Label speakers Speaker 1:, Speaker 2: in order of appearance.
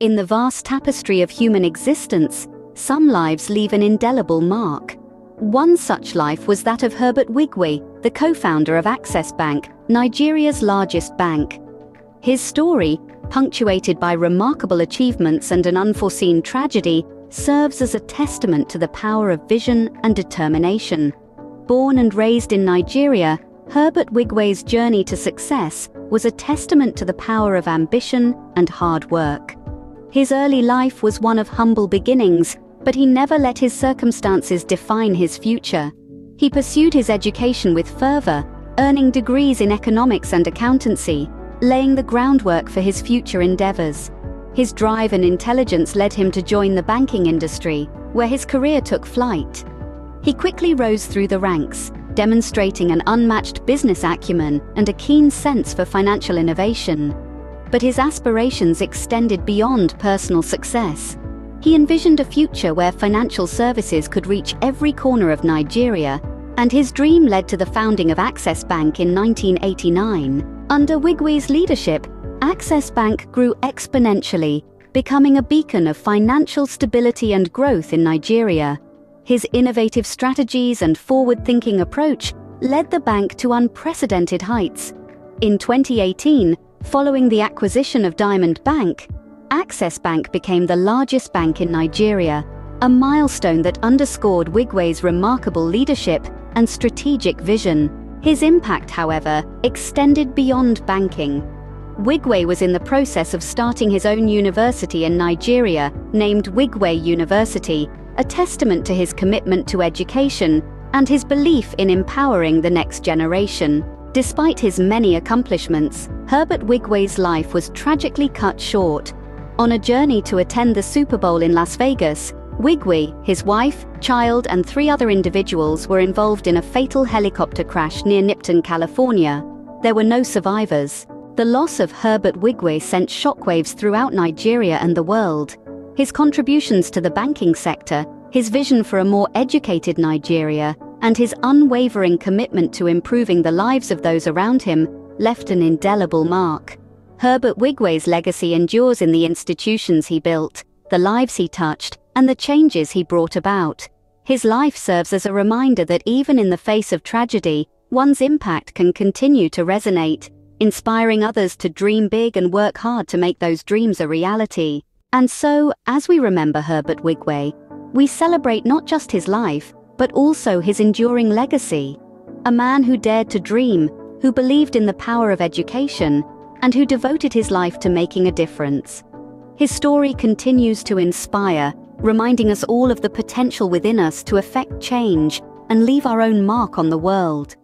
Speaker 1: In the vast tapestry of human existence, some lives leave an indelible mark. One such life was that of Herbert Wigwe, the co-founder of Access Bank, Nigeria's largest bank. His story, punctuated by remarkable achievements and an unforeseen tragedy, serves as a testament to the power of vision and determination. Born and raised in Nigeria, Herbert Wigwe's journey to success was a testament to the power of ambition and hard work. His early life was one of humble beginnings, but he never let his circumstances define his future. He pursued his education with fervor, earning degrees in economics and accountancy, laying the groundwork for his future endeavors. His drive and intelligence led him to join the banking industry, where his career took flight. He quickly rose through the ranks, demonstrating an unmatched business acumen and a keen sense for financial innovation. But his aspirations extended beyond personal success. He envisioned a future where financial services could reach every corner of Nigeria, and his dream led to the founding of Access Bank in 1989. Under Wigwe's leadership, Access Bank grew exponentially, becoming a beacon of financial stability and growth in Nigeria. His innovative strategies and forward-thinking approach led the bank to unprecedented heights. In 2018, following the acquisition of Diamond Bank, Access Bank became the largest bank in Nigeria, a milestone that underscored Wigwe's remarkable leadership and strategic vision. His impact, however, extended beyond banking. Wigwe was in the process of starting his own university in Nigeria, named Wigwe University, a testament to his commitment to education and his belief in empowering the next generation. Despite his many accomplishments, Herbert Wigwe's life was tragically cut short. On a journey to attend the Super Bowl in Las Vegas, Wigwe, his wife, child, and three other individuals were involved in a fatal helicopter crash near Nipton, California. There were no survivors. The loss of Herbert Wigwe sent shockwaves throughout Nigeria and the world. His contributions to the banking sector, his vision for a more educated Nigeria, and his unwavering commitment to improving the lives of those around him left an indelible mark. Herbert Wigwe's legacy endures in the institutions he built, the lives he touched, and the changes he brought about. His life serves as a reminder that even in the face of tragedy, one's impact can continue to resonate inspiring others to dream big and work hard to make those dreams a reality. And so, as we remember Herbert Wigwe, we celebrate not just his life, but also his enduring legacy. A man who dared to dream, who believed in the power of education, and who devoted his life to making a difference. His story continues to inspire, reminding us all of the potential within us to effect change and leave our own mark on the world.